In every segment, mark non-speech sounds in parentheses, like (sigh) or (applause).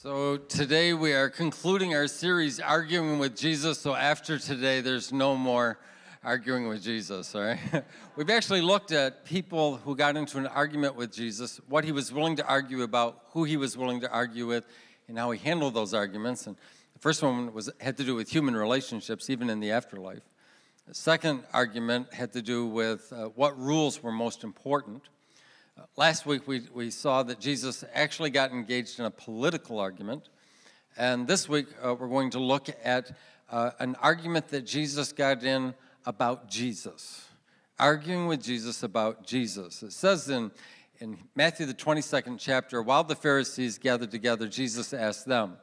So today we are concluding our series, Arguing with Jesus. So after today, there's no more arguing with Jesus, all right? (laughs) We've actually looked at people who got into an argument with Jesus, what he was willing to argue about, who he was willing to argue with, and how he handled those arguments. And the first one was, had to do with human relationships, even in the afterlife. The second argument had to do with uh, what rules were most important. Last week we, we saw that Jesus actually got engaged in a political argument. And this week uh, we're going to look at uh, an argument that Jesus got in about Jesus. Arguing with Jesus about Jesus. It says in, in Matthew, the 22nd chapter, while the Pharisees gathered together, Jesus asked them.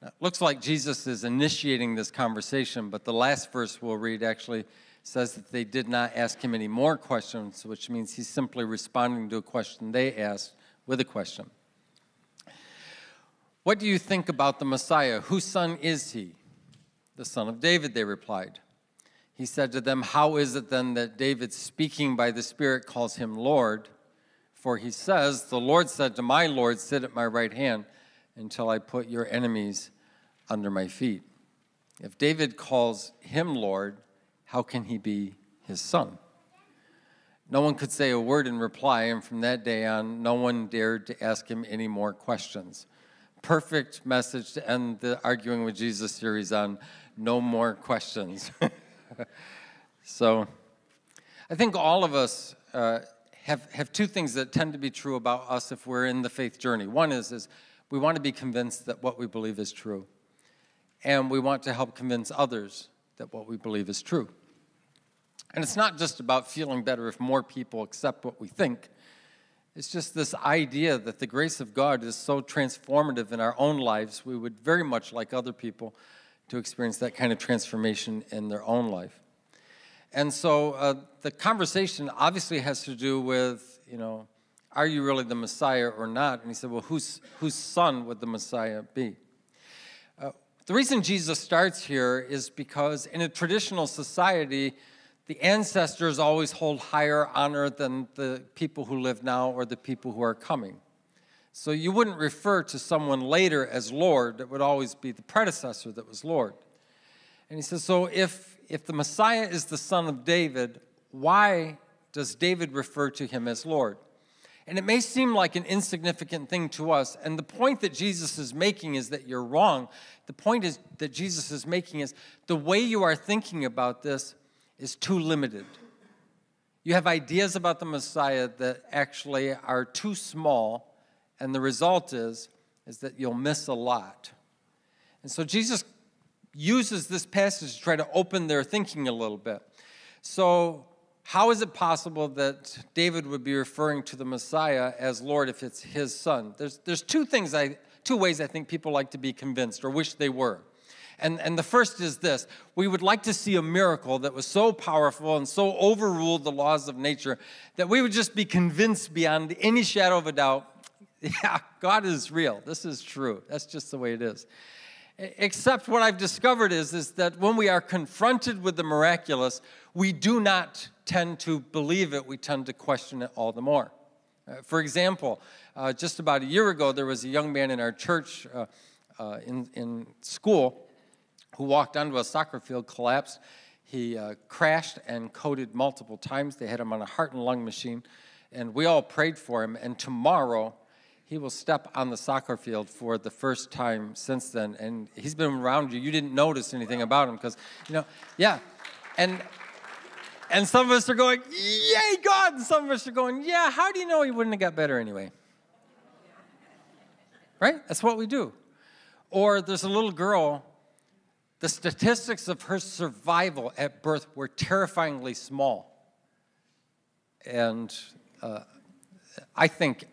Now, it looks like Jesus is initiating this conversation, but the last verse we'll read actually says that they did not ask him any more questions, which means he's simply responding to a question they asked with a question. What do you think about the Messiah? Whose son is he? The son of David, they replied. He said to them, How is it then that David, speaking by the Spirit, calls him Lord? For he says, The Lord said to my Lord, Sit at my right hand until I put your enemies under my feet. If David calls him Lord, how can he be his son? No one could say a word in reply, and from that day on, no one dared to ask him any more questions. Perfect message to end the Arguing with Jesus series on no more questions. (laughs) so, I think all of us uh, have, have two things that tend to be true about us if we're in the faith journey. One is, is we want to be convinced that what we believe is true, and we want to help convince others that what we believe is true. And it's not just about feeling better if more people accept what we think. It's just this idea that the grace of God is so transformative in our own lives, we would very much like other people to experience that kind of transformation in their own life. And so uh, the conversation obviously has to do with, you know, are you really the Messiah or not? And he said, well, whose, whose son would the Messiah be? Uh, the reason Jesus starts here is because in a traditional society, the ancestors always hold higher honor than the people who live now or the people who are coming. So you wouldn't refer to someone later as Lord, it would always be the predecessor that was Lord. And he says, So if, if the Messiah is the son of David, why does David refer to him as Lord? And it may seem like an insignificant thing to us. And the point that Jesus is making is that you're wrong. The point is that Jesus is making is the way you are thinking about this is too limited. You have ideas about the Messiah that actually are too small, and the result is, is that you'll miss a lot. And so Jesus uses this passage to try to open their thinking a little bit. So, how is it possible that David would be referring to the Messiah as Lord if it's his son? There's, there's two things I, two ways I think people like to be convinced or wish they were. And, and the first is this we would like to see a miracle that was so powerful and so overruled the laws of nature that we would just be convinced beyond any shadow of a doubt (laughs) yeah, God is real. This is true. That's just the way it is. Except what I've discovered is, is that when we are confronted with the miraculous, we do not tend to believe it, we tend to question it all the more. Uh, for example, uh, just about a year ago, there was a young man in our church uh, uh in, in school who walked onto a soccer field, collapsed. He uh, crashed and coded multiple times. They had him on a heart and lung machine, and we all prayed for him. And tomorrow, he will step on the soccer field for the first time since then. And he's been around you. You didn't notice anything about him because, you know, yeah. And and some of us are going, Yay, God! And some of us are going, Yeah, how do you know he wouldn't have got better anyway? Right? That's what we do. Or there's a little girl the statistics of her survival at birth were terrifyingly small. And uh, I think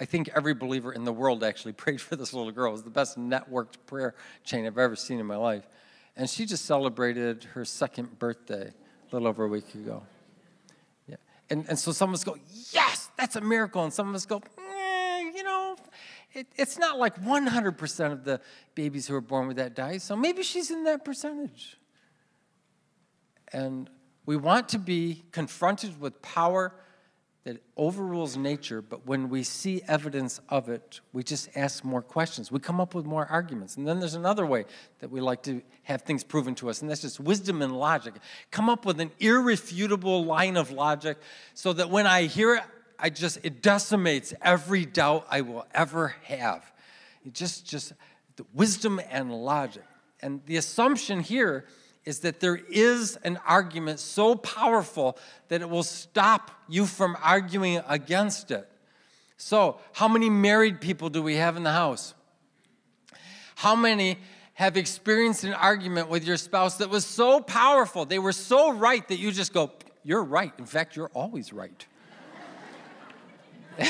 I think every believer in the world actually (laughs) prayed for this little girl. It was the best networked prayer chain I've ever seen in my life. And she just celebrated her second birthday a little over a week ago. Yeah. And, and so some of us go, yes, that's a miracle. And some of us go, know, it, it's not like 100% of the babies who are born with that die, so maybe she's in that percentage. And we want to be confronted with power that overrules nature, but when we see evidence of it, we just ask more questions. We come up with more arguments. And then there's another way that we like to have things proven to us, and that's just wisdom and logic. Come up with an irrefutable line of logic so that when I hear it, I just it decimates every doubt I will ever have. It just just the wisdom and logic. And the assumption here is that there is an argument so powerful that it will stop you from arguing against it. So, how many married people do we have in the house? How many have experienced an argument with your spouse that was so powerful, they were so right that you just go, You're right. In fact, you're always right. (laughs)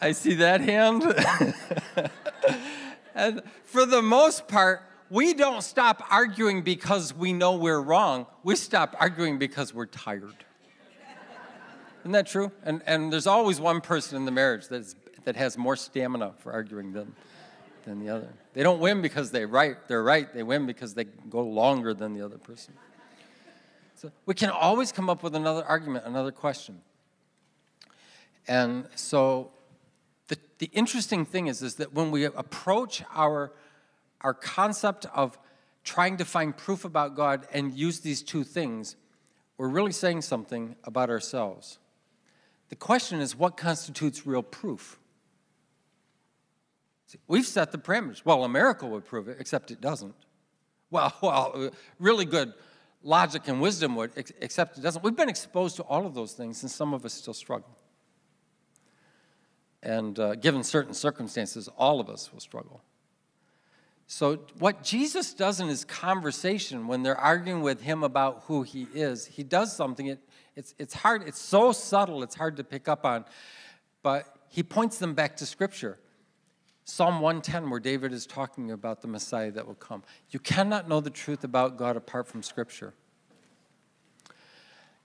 I see that hand. (laughs) and for the most part, we don't stop arguing because we know we're wrong. We stop arguing because we're tired. Isn't that true? And, and there's always one person in the marriage that's, that has more stamina for arguing than, than the other. They don't win because they right, they're right. They win because they go longer than the other person. So we can always come up with another argument, another question. And so the, the interesting thing is, is that when we approach our, our concept of trying to find proof about God and use these two things, we're really saying something about ourselves. The question is, what constitutes real proof? See, we've set the parameters. Well, a miracle would prove it, except it doesn't. Well, (laughs) well, really good logic and wisdom would, except it doesn't. We've been exposed to all of those things, and some of us still struggle. And uh, given certain circumstances, all of us will struggle. So, what Jesus does in his conversation when they're arguing with him about who he is, he does something. It, it's, it's hard, it's so subtle, it's hard to pick up on. But he points them back to Scripture. Psalm 110, where David is talking about the Messiah that will come. You cannot know the truth about God apart from Scripture.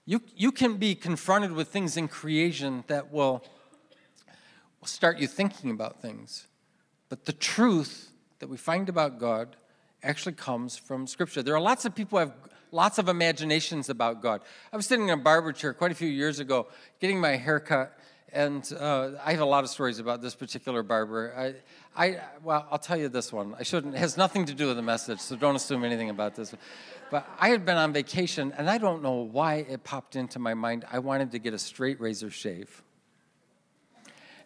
You, you can be confronted with things in creation that will will start you thinking about things. But the truth that we find about God actually comes from Scripture. There are lots of people who have lots of imaginations about God. I was sitting in a barber chair quite a few years ago getting my hair cut, and uh, I have a lot of stories about this particular barber. I, I, well, I'll tell you this one. I shouldn't. It has nothing to do with the message, so don't assume anything about this. But I had been on vacation, and I don't know why it popped into my mind. I wanted to get a straight razor shave.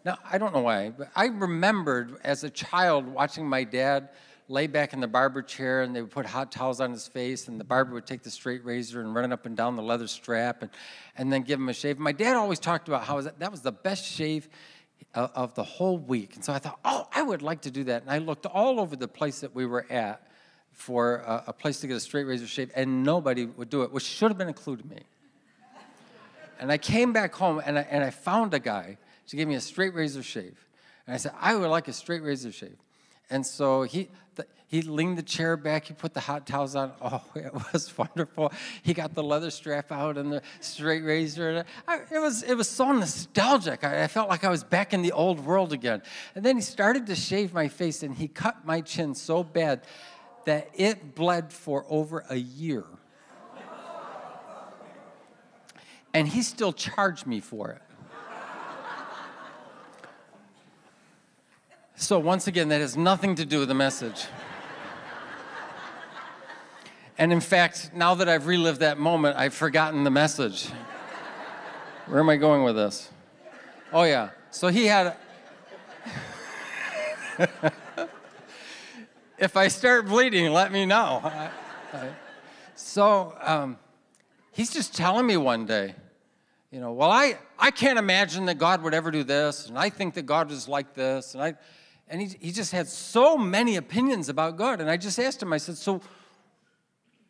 Now, I don't know why, but I remembered as a child watching my dad lay back in the barber chair and they would put hot towels on his face and the barber would take the straight razor and run it up and down the leather strap and, and then give him a shave. My dad always talked about how that, was the best shave of, of the whole week. And so I thought, oh, I would like to do that. And I looked all over the place that we were at for a, a place to get a straight razor shave and nobody would do it, which should have been included me. And I came back home and I, and I found a guy to give me a straight razor shave. And I said, I would like a straight razor shave. And so he, he leaned the chair back, he put the hot towels on. Oh, (laughs) it was wonderful. He got the leather strap out and the straight razor. I, it, was, it was so nostalgic. I, I felt like I was back in the old world again. And then he started to shave my face and he cut my chin so bad that it bled for over a year. And he still charged me for it. So, once again, that has nothing to do with the message. and in fact, now that I've relived that moment, I've forgotten the message. Where am I going with this? Oh, yeah. So he had. (laughs) if I start bleeding, let me know. So um, he's just telling me one day, you know, well, I, I can't imagine that God would ever do this, and I think that God is like this, and I, and he, he just had so many opinions about God. And I just asked him, I said, So,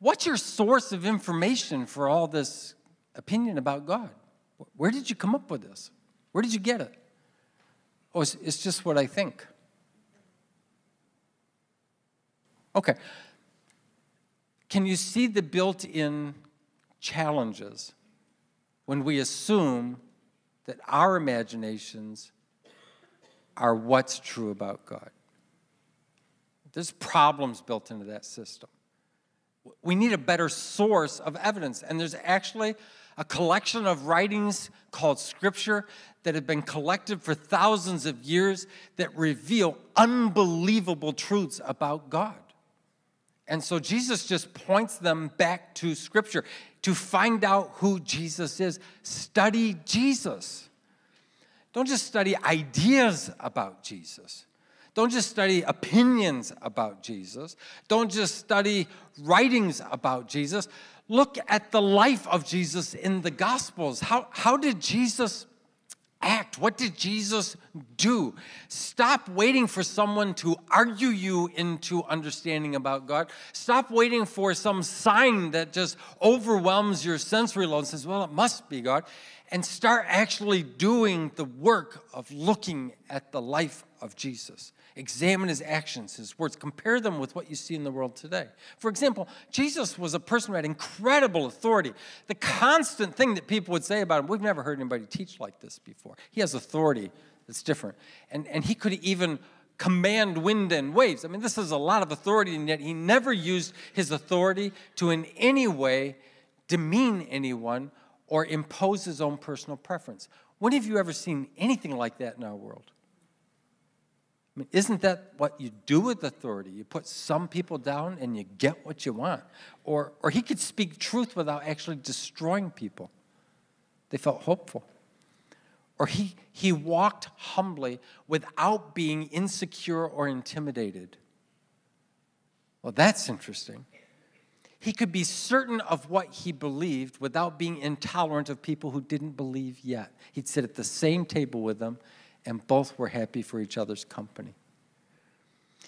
what's your source of information for all this opinion about God? Where did you come up with this? Where did you get it? Oh, it's, it's just what I think. Okay. Can you see the built in challenges when we assume that our imaginations are what's true about God. There's problems built into that system. We need a better source of evidence. And there's actually a collection of writings called Scripture that have been collected for thousands of years that reveal unbelievable truths about God. And so Jesus just points them back to Scripture to find out who Jesus is. Study Jesus. Don't just study ideas about Jesus. Don't just study opinions about Jesus. Don't just study writings about Jesus. Look at the life of Jesus in the Gospels. How, how did Jesus act? What did Jesus do? Stop waiting for someone to argue you into understanding about God. Stop waiting for some sign that just overwhelms your sensory load and says, well, it must be God. And start actually doing the work of looking at the life of Jesus. Examine his actions, his words, compare them with what you see in the world today. For example, Jesus was a person who had incredible authority. The constant thing that people would say about him, we've never heard anybody teach like this before. He has authority that's different. And, and he could even command wind and waves. I mean, this is a lot of authority, and yet he never used his authority to in any way demean anyone or impose his own personal preference. When have you ever seen anything like that in our world? I mean, isn't that what you do with authority? You put some people down and you get what you want. Or, or he could speak truth without actually destroying people. They felt hopeful. Or he, he walked humbly without being insecure or intimidated. Well, that's interesting. He could be certain of what he believed without being intolerant of people who didn't believe yet. He'd sit at the same table with them and both were happy for each other's company.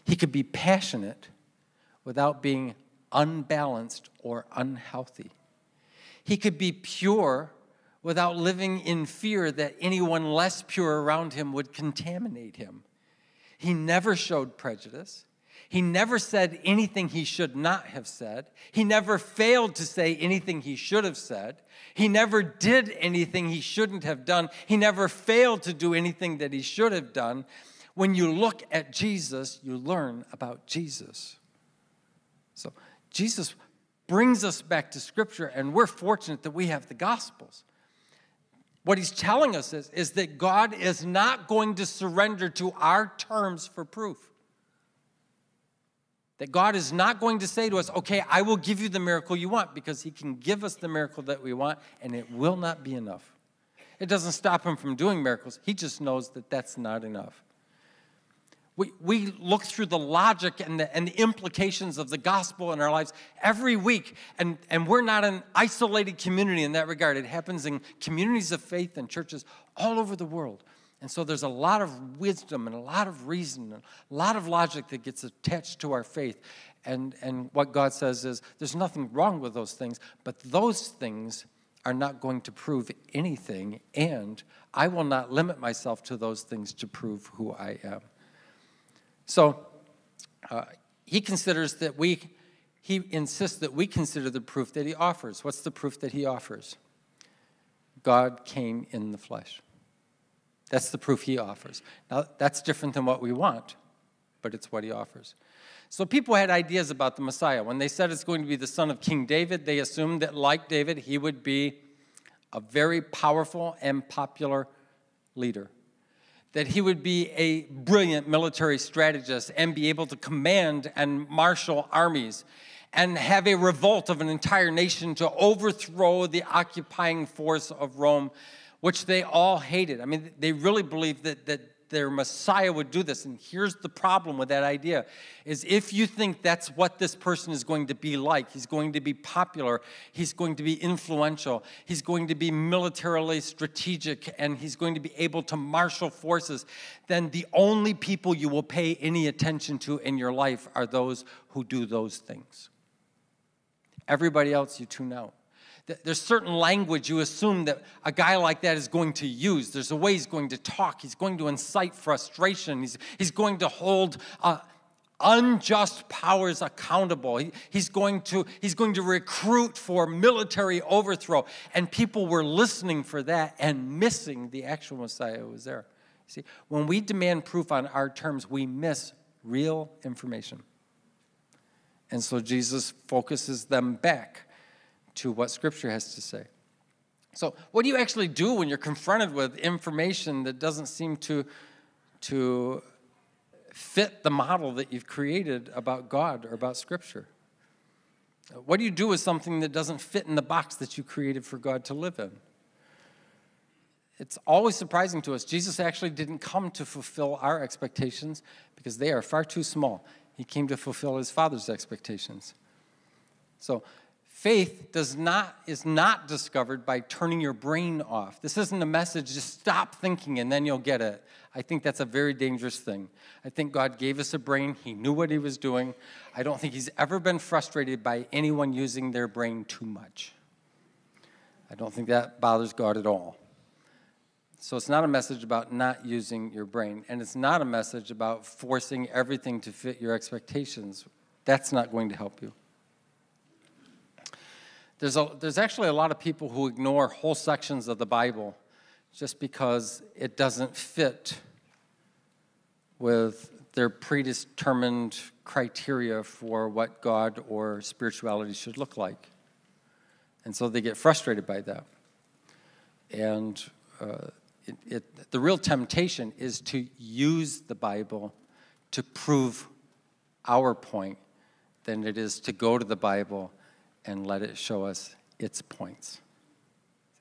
He could be passionate without being unbalanced or unhealthy. He could be pure without living in fear that anyone less pure around him would contaminate him. He never showed prejudice. He never said anything he should not have said. He never failed to say anything he should have said. He never did anything he shouldn't have done. He never failed to do anything that he should have done. When you look at Jesus, you learn about Jesus. So, Jesus brings us back to Scripture, and we're fortunate that we have the Gospels. What he's telling us is, is that God is not going to surrender to our terms for proof. That God is not going to say to us, okay, I will give you the miracle you want, because He can give us the miracle that we want, and it will not be enough. It doesn't stop Him from doing miracles, He just knows that that's not enough. We, we look through the logic and the, and the implications of the gospel in our lives every week, and, and we're not an isolated community in that regard. It happens in communities of faith and churches all over the world. And so there's a lot of wisdom and a lot of reason and a lot of logic that gets attached to our faith. And, and what God says is there's nothing wrong with those things, but those things are not going to prove anything, and I will not limit myself to those things to prove who I am. So uh, he considers that we, he insists that we consider the proof that he offers. What's the proof that he offers? God came in the flesh. That's the proof he offers. Now, that's different than what we want, but it's what he offers. So people had ideas about the Messiah. When they said it's going to be the son of King David, they assumed that, like David, he would be a very powerful and popular leader. That he would be a brilliant military strategist and be able to command and marshal armies and have a revolt of an entire nation to overthrow the occupying force of Rome which they all hated. I mean, they really believed that, that their Messiah would do this. And here's the problem with that idea is if you think that's what this person is going to be like, he's going to be popular, he's going to be influential, he's going to be militarily strategic, and he's going to be able to marshal forces, then the only people you will pay any attention to in your life are those who do those things. Everybody else you tune out there's certain language you assume that a guy like that is going to use. There's a way he's going to talk. He's going to incite frustration. He's, he's going to hold uh, unjust powers accountable. He, he's, going to, he's going to recruit for military overthrow. And people were listening for that and missing the actual Messiah who was there. See, when we demand proof on our terms, we miss real information. And so Jesus focuses them back to what Scripture has to say. So, what do you actually do when you're confronted with information that doesn't seem to, to fit the model that you've created about God or about Scripture? What do you do with something that doesn't fit in the box that you created for God to live in? It's always surprising to us. Jesus actually didn't come to fulfill our expectations because they are far too small. He came to fulfill his Father's expectations. So, faith does not, is not discovered by turning your brain off. This isn't a message, just stop thinking and then you'll get it. I think that's a very dangerous thing. I think God gave us a brain, He knew what He was doing. I don't think He's ever been frustrated by anyone using their brain too much. I don't think that bothers God at all. So it's not a message about not using your brain, and it's not a message about forcing everything to fit your expectations. That's not going to help you. There's, a, there's actually a lot of people who ignore whole sections of the Bible just because it doesn't fit with their predetermined criteria for what God or spirituality should look like. And so they get frustrated by that. And uh, it, it, the real temptation is to use the Bible to prove our point than it is to go to the Bible and let it show us its points.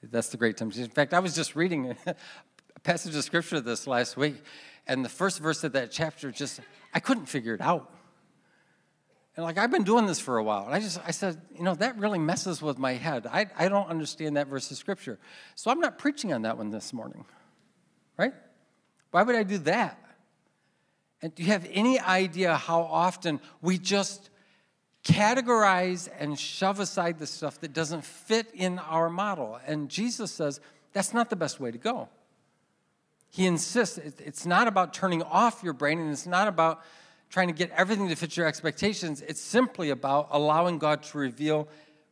See, that's the great temptation. In fact, I was just reading (laughs) a passage of scripture this last week, and the first verse of that chapter just, I couldn't figure it out. And like, I've been doing this for a while. And I just, I said, you know, that really messes with my head. I, I don't understand that verse of scripture. So I'm not preaching on that one this morning, right? Why would I do that? And do you have any idea how often we just categorize and shove aside the stuff that doesn't fit in our model? And Jesus says that's not the best way to go. He insists it's not about turning off your brain and it's not about trying to get everything to fit your expectations. It's simply about allowing God to reveal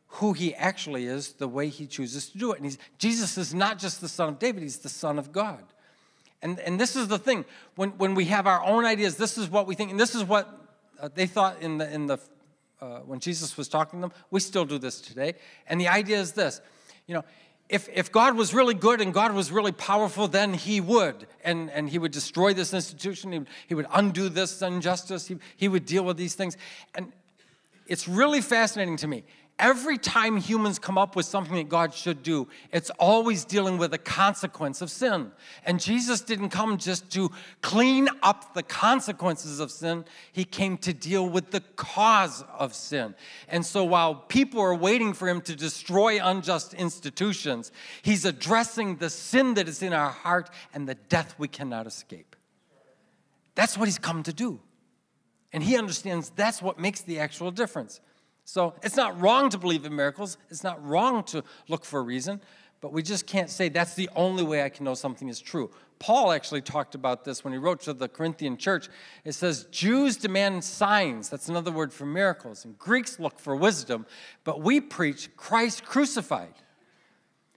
who he actually is the way he chooses to do it. And Jesus is not just the son of David, he's the son of God. And, and this is the thing when, when we have our own ideas, this is what we think, and this is what uh, they thought in the, in the uh, when Jesus was talking to them. We still do this today. And the idea is this you know, if, if God was really good and God was really powerful, then he would. And, and he would destroy this institution. He would, he would undo this injustice. He, he would deal with these things. And it's really fascinating to me every time humans come up with something that God should do, it's always dealing with a consequence of sin. And Jesus didn't come just to clean up the consequences of sin, He came to deal with the cause of sin. And so while people are waiting for Him to destroy unjust institutions, He's addressing the sin that is in our heart and the death we cannot escape. That's what He's come to do. And He understands that's what makes the actual difference. So it's not wrong to believe in miracles. It's not wrong to look for a reason, but we just can't say that's the only way I can know something is true. Paul actually talked about this when he wrote to the Corinthian church. It says, Jews demand signs. That's another word for miracles. And Greeks look for wisdom, but we preach Christ crucified.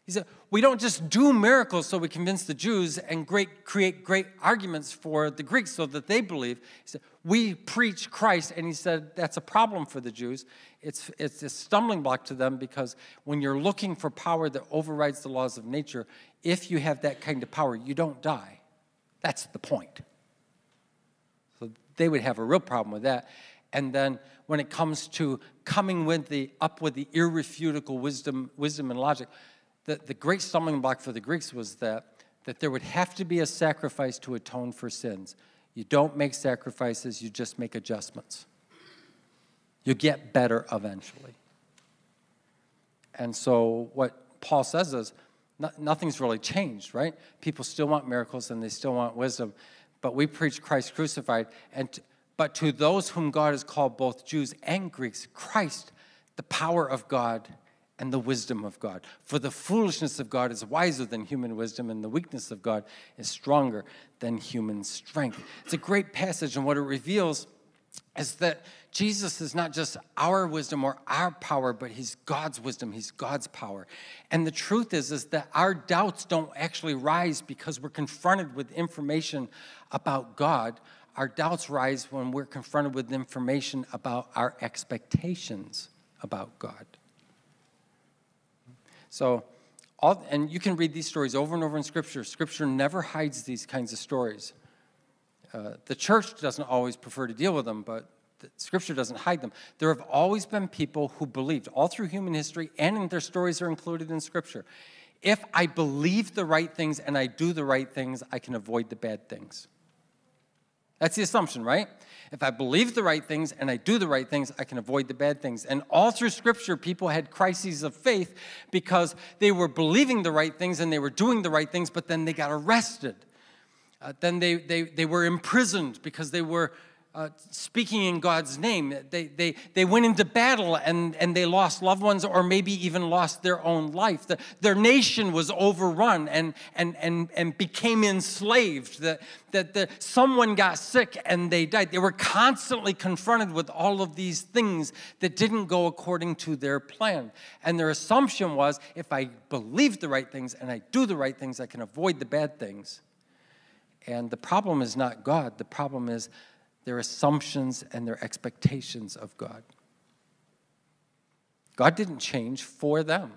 He said, we don't just do miracles so we convince the Jews and great, create great arguments for the Greeks so that they believe. He said, we preach Christ. And he said, that's a problem for the Jews. It's, it's a stumbling block to them because when you're looking for power that overrides the laws of nature, if you have that kind of power, you don't die. That's the point. So they would have a real problem with that. And then when it comes to coming with the, up with the irrefutable wisdom, wisdom and logic, the, the great stumbling block for the Greeks was that, that there would have to be a sacrifice to atone for sins. You don't make sacrifices, you just make adjustments. You get better eventually. And so, what Paul says is no, nothing's really changed, right? People still want miracles and they still want wisdom, but we preach Christ crucified. And t- but to those whom God has called both Jews and Greeks, Christ, the power of God and the wisdom of God. For the foolishness of God is wiser than human wisdom, and the weakness of God is stronger than human strength. It's a great passage, and what it reveals is that Jesus is not just our wisdom or our power, but he's God's wisdom, he's God's power. And the truth is is that our doubts don't actually rise because we're confronted with information about God. our doubts rise when we're confronted with information about our expectations about God. So, all, and you can read these stories over and over in Scripture. Scripture never hides these kinds of stories. Uh, the church doesn't always prefer to deal with them, but the Scripture doesn't hide them. There have always been people who believed, all through human history, and their stories are included in Scripture. If I believe the right things and I do the right things, I can avoid the bad things. That's the assumption, right? If I believe the right things and I do the right things, I can avoid the bad things. And all through Scripture, people had crises of faith because they were believing the right things and they were doing the right things, but then they got arrested. Uh, then they, they, they were imprisoned because they were uh, speaking in God's name. They, they, they went into battle and, and they lost loved ones or maybe even lost their own life. The, their nation was overrun and, and, and, and became enslaved. That, that the, someone got sick and they died. They were constantly confronted with all of these things that didn't go according to their plan. And their assumption was if I believe the right things and I do the right things, I can avoid the bad things. And the problem is not God, the problem is their assumptions and their expectations of God. God didn't change for them.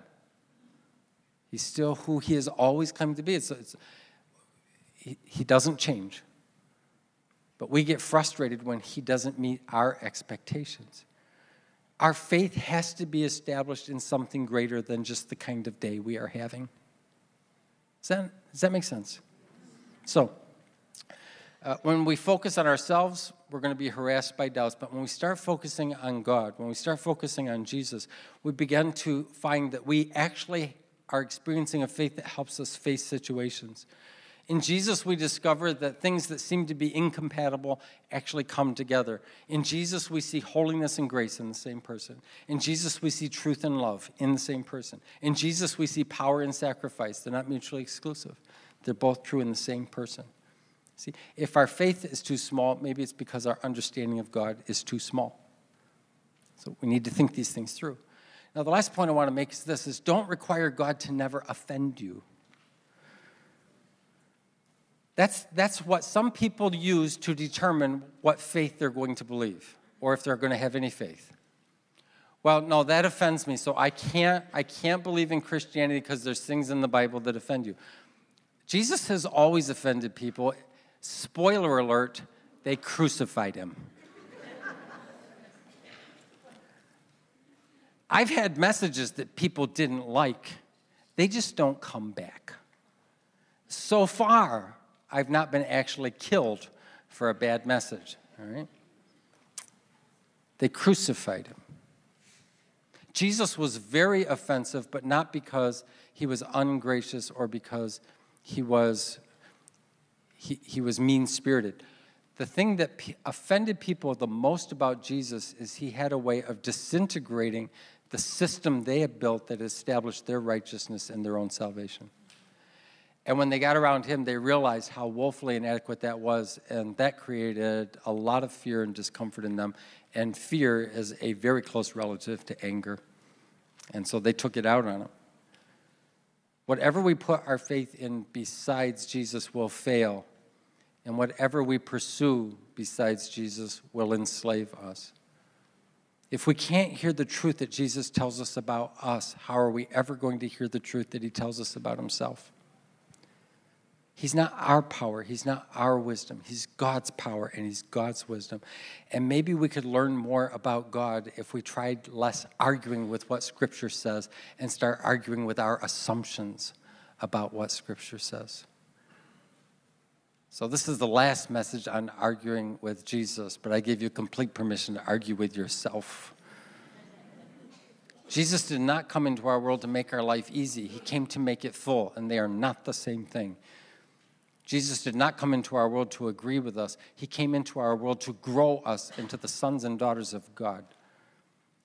He's still who he has always claimed to be. It's, it's, he, he doesn't change. But we get frustrated when he doesn't meet our expectations. Our faith has to be established in something greater than just the kind of day we are having. Does that, does that make sense? So, uh, when we focus on ourselves, we're going to be harassed by doubts. But when we start focusing on God, when we start focusing on Jesus, we begin to find that we actually are experiencing a faith that helps us face situations. In Jesus, we discover that things that seem to be incompatible actually come together. In Jesus, we see holiness and grace in the same person. In Jesus, we see truth and love in the same person. In Jesus, we see power and sacrifice. They're not mutually exclusive, they're both true in the same person. See, if our faith is too small, maybe it's because our understanding of God is too small. So we need to think these things through. Now, the last point I want to make is this is don't require God to never offend you. That's, that's what some people use to determine what faith they're going to believe or if they're going to have any faith. Well, no, that offends me, so I can't, I can't believe in Christianity because there's things in the Bible that offend you. Jesus has always offended people. Spoiler alert, they crucified him. I've had messages that people didn't like, they just don't come back. So far, I've not been actually killed for a bad message, all right? They crucified him. Jesus was very offensive, but not because he was ungracious or because he was he, he was mean spirited. The thing that p- offended people the most about Jesus is he had a way of disintegrating the system they had built that established their righteousness and their own salvation. And when they got around him, they realized how woefully inadequate that was, and that created a lot of fear and discomfort in them. And fear is a very close relative to anger. And so they took it out on him. Whatever we put our faith in besides Jesus will fail and whatever we pursue besides Jesus will enslave us. If we can't hear the truth that Jesus tells us about us, how are we ever going to hear the truth that he tells us about himself? He's not our power, he's not our wisdom. He's God's power and he's God's wisdom. And maybe we could learn more about God if we tried less arguing with what Scripture says and start arguing with our assumptions about what Scripture says. So, this is the last message on arguing with Jesus, but I give you complete permission to argue with yourself. Jesus did not come into our world to make our life easy, He came to make it full, and they are not the same thing. Jesus did not come into our world to agree with us, He came into our world to grow us into the sons and daughters of God.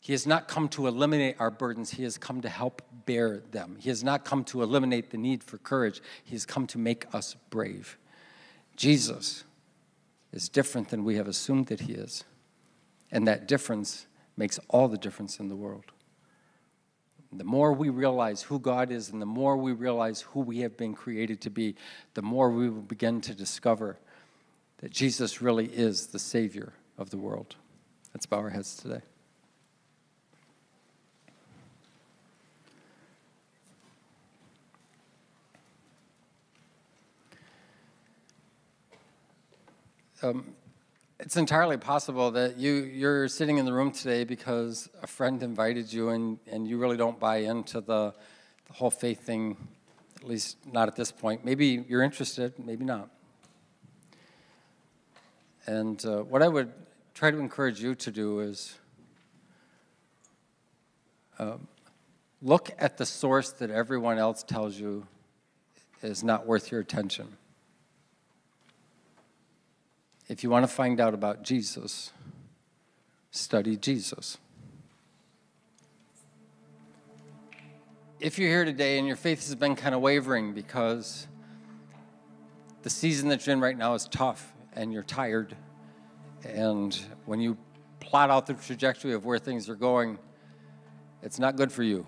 He has not come to eliminate our burdens, He has come to help bear them. He has not come to eliminate the need for courage, He has come to make us brave. Jesus is different than we have assumed that he is. And that difference makes all the difference in the world. The more we realize who God is and the more we realize who we have been created to be, the more we will begin to discover that Jesus really is the Savior of the world. Let's bow our heads today. Um, it's entirely possible that you, you're sitting in the room today because a friend invited you and, and you really don't buy into the, the whole faith thing, at least not at this point. Maybe you're interested, maybe not. And uh, what I would try to encourage you to do is um, look at the source that everyone else tells you is not worth your attention. If you want to find out about Jesus, study Jesus. If you're here today and your faith has been kind of wavering because the season that you're in right now is tough and you're tired, and when you plot out the trajectory of where things are going, it's not good for you.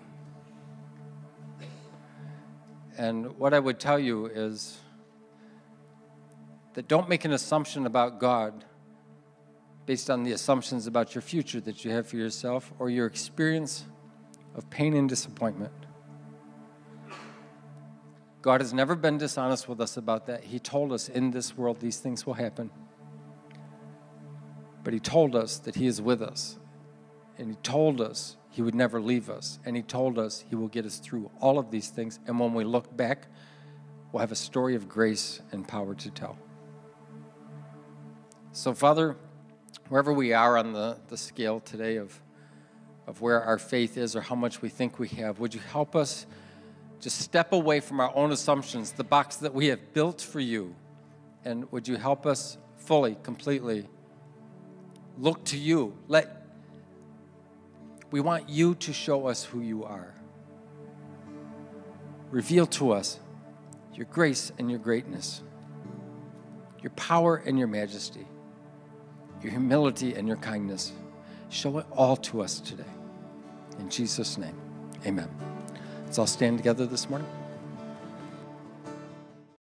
And what I would tell you is that don't make an assumption about God based on the assumptions about your future that you have for yourself or your experience of pain and disappointment. God has never been dishonest with us about that. He told us in this world these things will happen. But He told us that He is with us. And He told us He would never leave us. And He told us He will get us through all of these things. And when we look back, we'll have a story of grace and power to tell. So, Father, wherever we are on the, the scale today of, of where our faith is or how much we think we have, would you help us just step away from our own assumptions, the box that we have built for you? And would you help us fully, completely look to you? Let we want you to show us who you are. Reveal to us your grace and your greatness, your power and your majesty your humility, and your kindness. Show it all to us today. In Jesus' name, amen. Let's all stand together this morning.